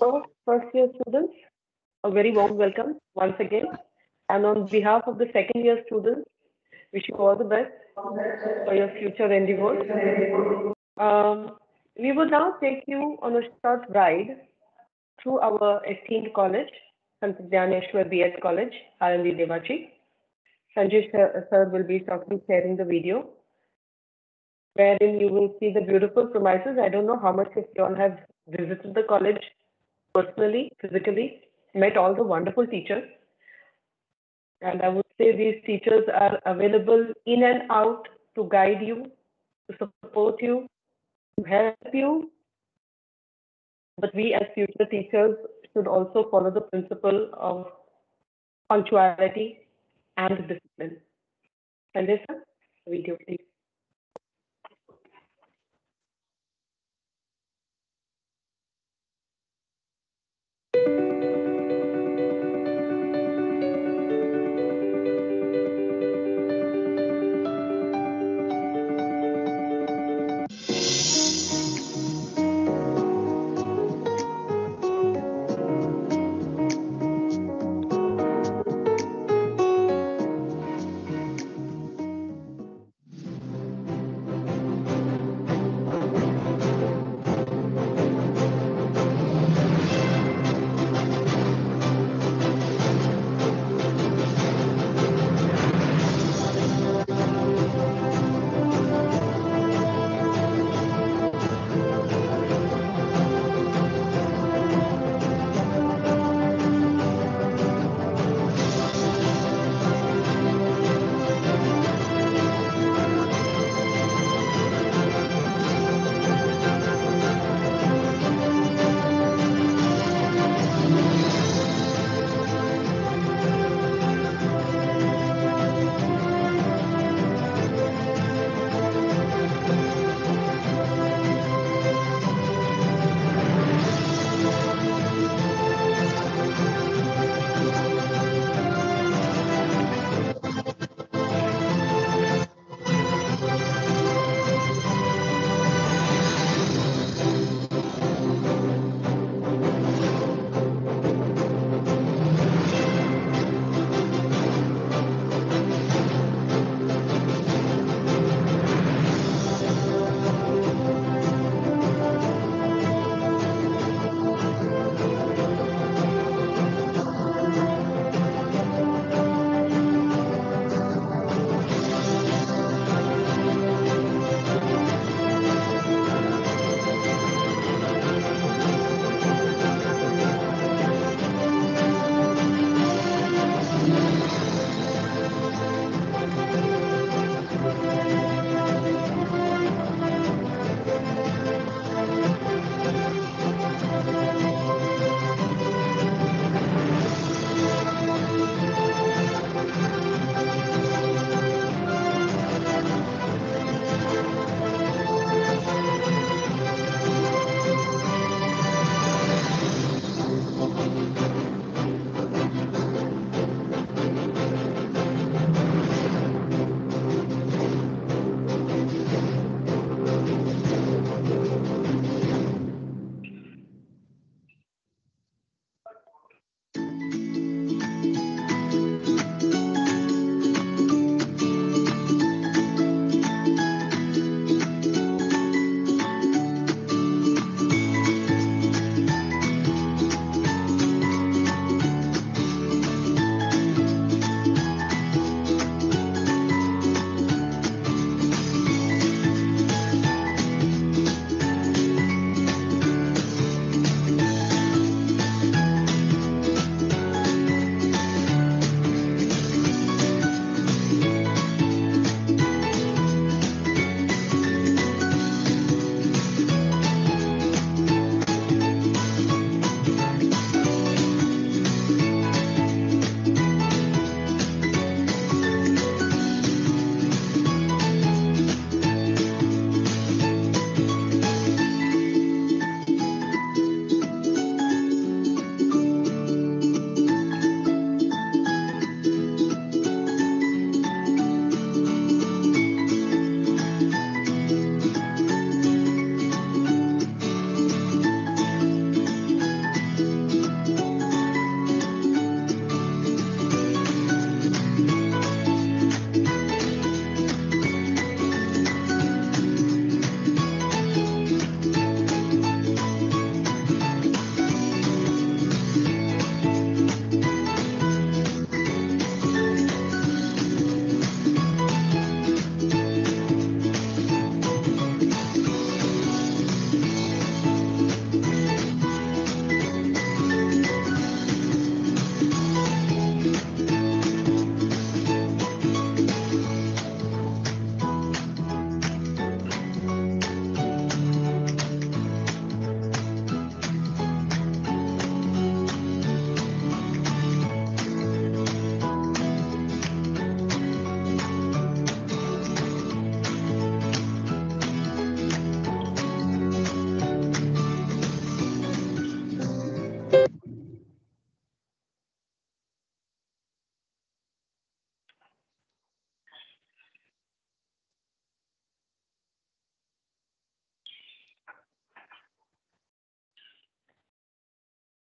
So, first year students, a very warm welcome once again. And on behalf of the second year students, wish you all the best for your future endeavors. Um, we will now take you on a short ride through our esteemed college, Sant Dnyaneshwar B.Ed College, Alandi Devachi. Sanjay sir, will be shortly sharing the video, wherein you will see the beautiful premises. I don't know how much of you all have visited the college personally, physically, met all the wonderful teachers. And I would say these teachers are available in and out to guide you, to support you, to help you. But we as future teachers should also follow the principle of punctuality and discipline. Sir, video please.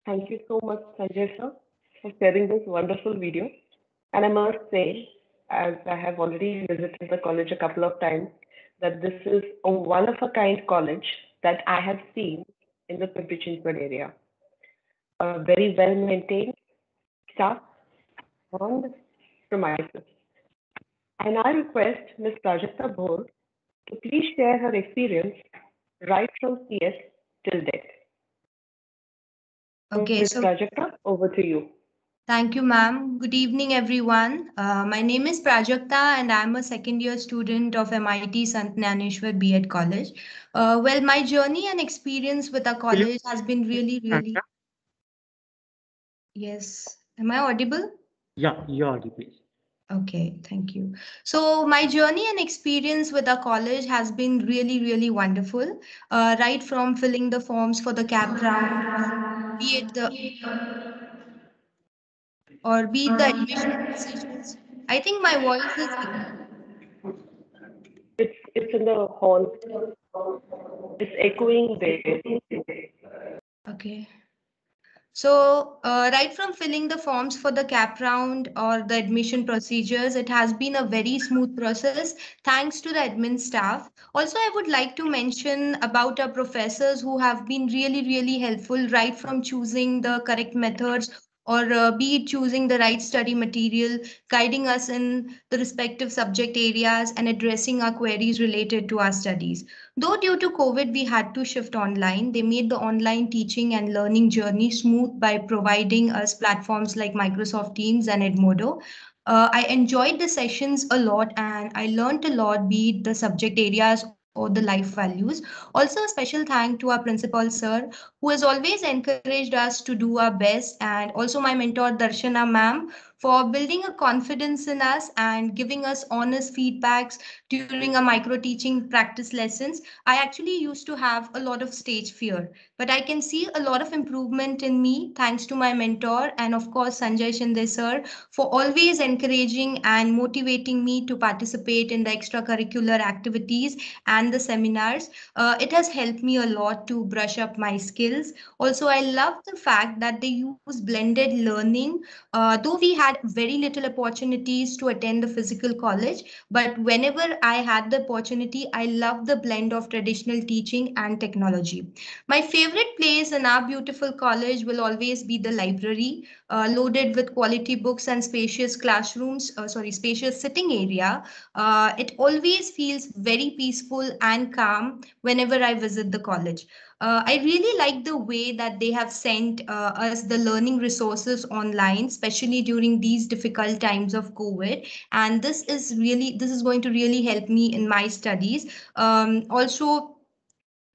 Thank you so much, Sanjay sir, for sharing this wonderful video. And I must say, as I have already visited the college a couple of times, that this is a one of a kind college that I have seen in the Pimpri area. A very well maintained staff and premises. And I request Ms. Prajakta Bhor to please share her experience right from CS till date. Okay, Ms. so Prajakta, over to you. thank you, ma'am. Good evening, everyone. Uh, my name is Prajakta and I'm a second year student of MIT Sant Dnyaneshwar B.Ed College. Uh, well, my journey and experience with our college has been really, really. Yes. Am I audible? Yeah, you're audible. Okay, thank you. So my journey and experience with our college has been really, really wonderful. Uh, right from filling the forms for the cap round, be it the or be it the admission procedures. I think my voice is It's it's in the hall. It's echoing there. okay. So, uh, right from filling the forms for the cap round or the admission procedures, it has been a very smooth process thanks to the admin staff. Also, I would like to mention about our professors who have been really, really helpful right from choosing the correct methods or uh, be it choosing the right study material, guiding us in the respective subject areas and addressing our queries related to our studies. Though due to COVID, we had to shift online, they made the online teaching and learning journey smooth by providing us platforms like Microsoft Teams and Edmodo. Uh, I enjoyed the sessions a lot and I learned a lot, be it the subject areas or the life values. Also, a special thank to our principal, sir, who has always encouraged us to do our best, and also my mentor, Darshana ma'am, for building a confidence in us and giving us honest feedbacks during a micro teaching practice lessons. I actually used to have a lot of stage fear, but I can see a lot of improvement in me thanks to my mentor and of course Sanjay Shinde sir for always encouraging and motivating me to participate in the extracurricular activities and the seminars. Uh, it has helped me a lot to brush up my skills. Also, I love the fact that they use blended learning. Uh, though we had very little opportunities to attend the physical college, but whenever I had the opportunity, I loved the blend of traditional teaching and technology. My favorite place in our beautiful college will always be the library, uh, loaded with quality books and spacious classrooms, uh, sorry, spacious sitting area. Uh, it always feels very peaceful and calm whenever I visit the college. Uh, I really like the way that they have sent uh, us the learning resources online, especially during these difficult times of COVID. And this is really, this is going to really help me in my studies. Um, also,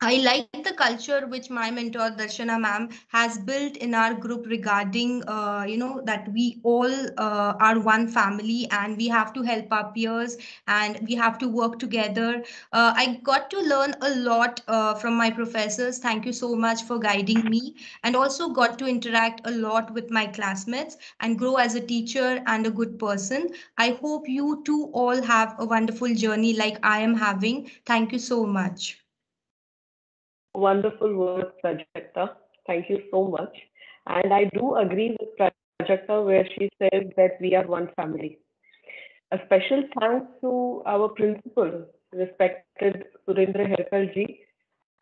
I like the culture which my mentor Darshana ma'am has built in our group regarding, uh, you know, that we all uh, are one family and we have to help our peers and we have to work together. Uh, I got to learn a lot uh, from my professors. Thank you so much for guiding me and also got to interact a lot with my classmates and grow as a teacher and a good person. I hope you too all have a wonderful journey like I am having. Thank you so much. Wonderful words, Prajakta. Thank you so much. And I do agree with Prajakta where she says that we are one family. A special thanks to our principal, respected Surendra Herkalji.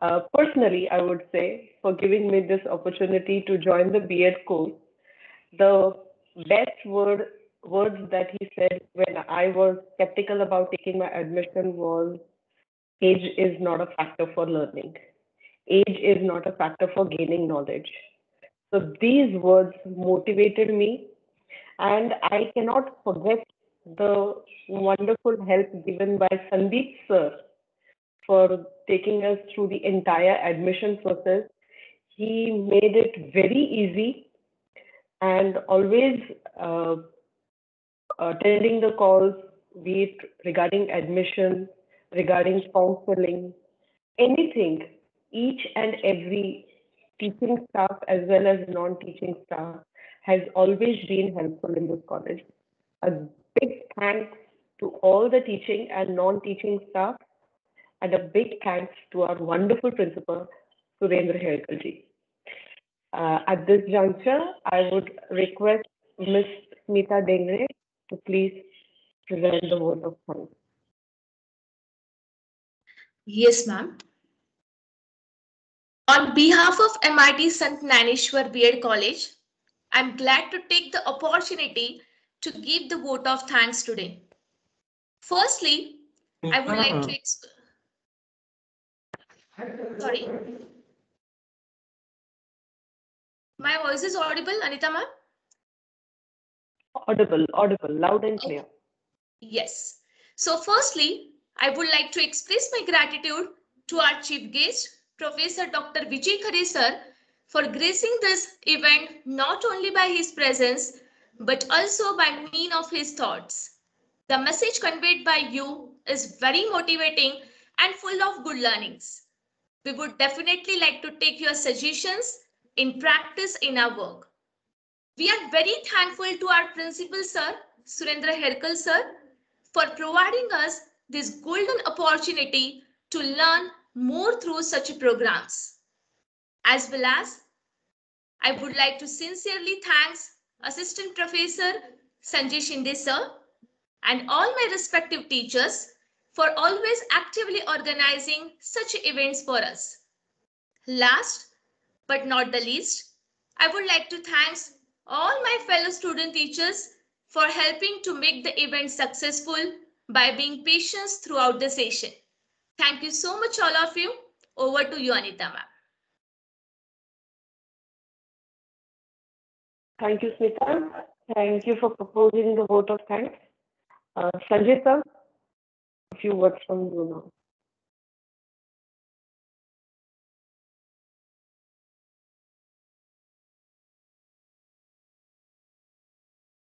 Uh, personally, I would say, for giving me this opportunity to join the B.Ed course. The best word words that he said when I was skeptical about taking my admission was age is not a factor for learning age is not a factor for gaining knowledge. So these words motivated me, and I cannot forget the wonderful help given by Sandeep sir for taking us through the entire admission process. He made it very easy and always uh, attending the calls, be it regarding admission, regarding filling, anything each and every teaching staff as well as non-teaching staff has always been helpful in this college. A big thanks to all the teaching and non-teaching staff and a big thanks to our wonderful principal, Surendra Herkalji. Uh, at this juncture, I would request Ms. Smita Dengre to please present the vote of thanks. Yes, ma'am. On behalf of MIT Sant Dnyaneshwar B.Ed College, I'm glad to take the opportunity to give the vote of thanks today. Firstly, I would like to ex- sorry. My voice is audible, Anita ma'am? Audible, audible, loud and clear. Yes. So firstly, I would like to express my gratitude to our chief guest, Professor Dr. Vijay Khare sir, for gracing this event not only by his presence, but also by mean of his thoughts. The message conveyed by you is very motivating and full of good learnings. We would definitely like to take your suggestions in practice in our work. We are very thankful to our principal sir, Surendra Herkal sir, for providing us this golden opportunity to learn more through such programs. As well as, I would like to sincerely thanks Assistant Professor Sanjay Shinde sir and all my respective teachers for always actively organizing such events for us. Last but not the least, I would like to thanks all my fellow student teachers for helping to make the event successful by being patient throughout the session. Thank you so much, all of you. Over to you, Anita ma'am. Thank you, Smita. Thank you for proposing the vote of thanks. Uh, Sanjay sir, a few words from you now.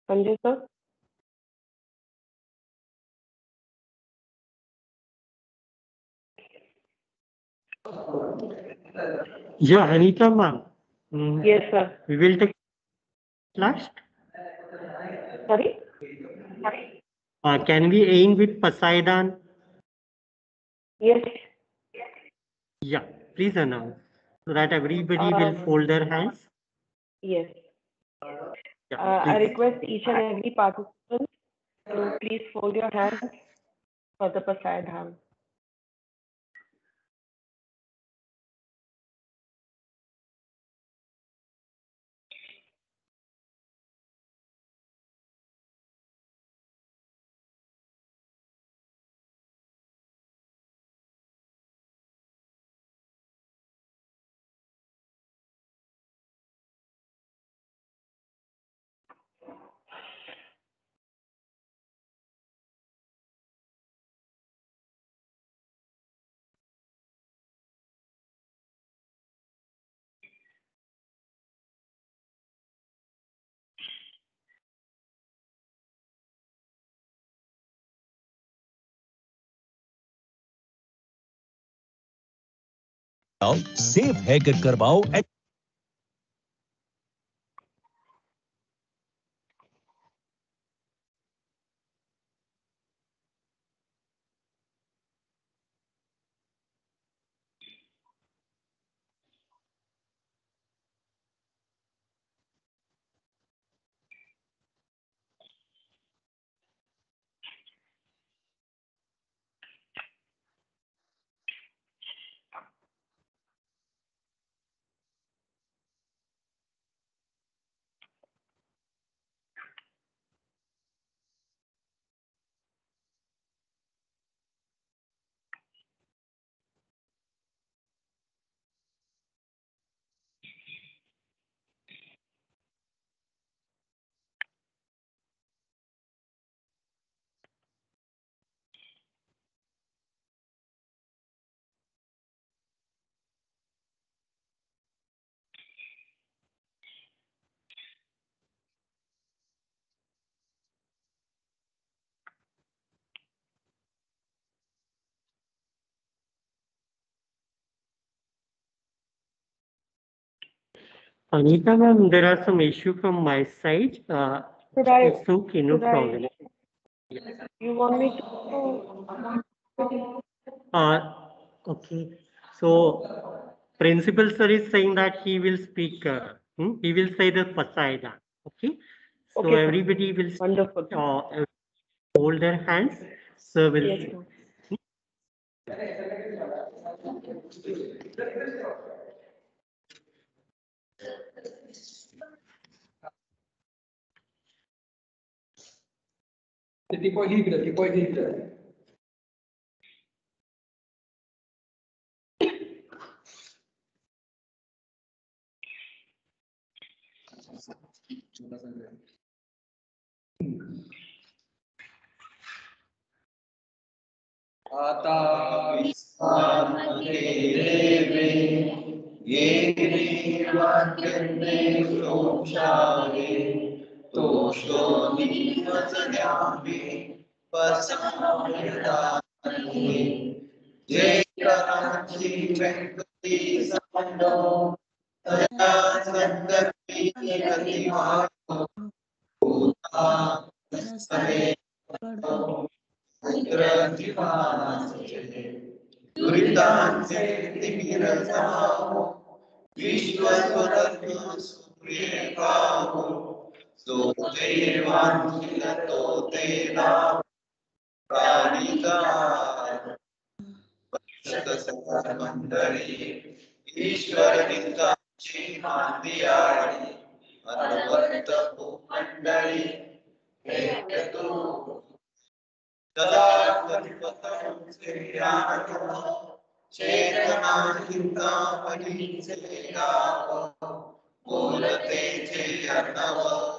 Sanjay sir? Yeah, Anita ma'am. Mm, Yes, sir. We will take last. Sorry? Sorry? Uh, can we aim with Pasaydan? Yes. Yeah, please announce so that everybody will Um, fold their hands. Yes. Yeah, Uh, I request each and every participant to please fold your hands for the Pasaydan. Safe है कर करवाओ Anita ma'am, there are some issue from my side. Uh, Should I- it's okay, no I- problem. You want me to? Uh, okay, so principal sir is saying that he will speak uh, hmm, he will say the Pasaya. Okay. So Okay, sir. everybody will Wonderful. uh, hold their hands. Sir will. Yes, Tipo Higgs, tipo Higgs. आता विस्तारते देवे येने तोषोमि वसयामि वसामि जय कराची वेंकटी समनो तया संगति गति मातो भूता सरे पुत्र जीवानाचे दुरितांचे तिमिरसाहो विश्वस्वरत्न सुप्रिय काहो तो देवांगिल तो तेरा प्राणिकार मंदरी ईश्वर निंदा चिन्हांदियारी अनवंत मंडली हेतु तदा कल्पतम श्रीराम चेतना चिंता परिचेगा बोलते जय Arnav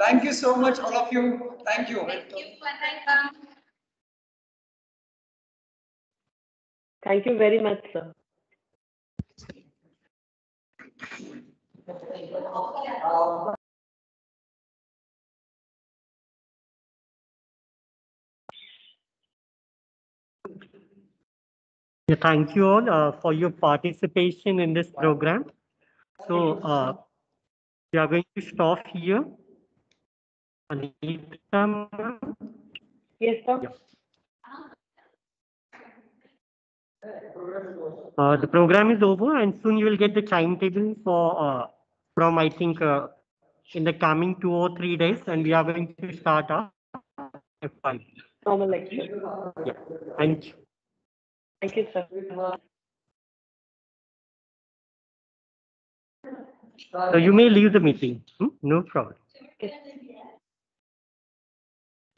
Thank you so much, all of you. Thank you. Thank you thank you very much, sir. Yeah, Thank you all uh, for your participation in this program. So uh, we are going to stop here. Anita. Yes, sir. Uh, the program is over and soon you will get the timetable for uh, from I think uh, in the coming two or three days and we are going to start our F5. Normal lecture. Yeah. Thank you. Thank you, sir. So you may leave the meeting. Hmm? No problem.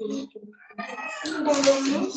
Balonumuz.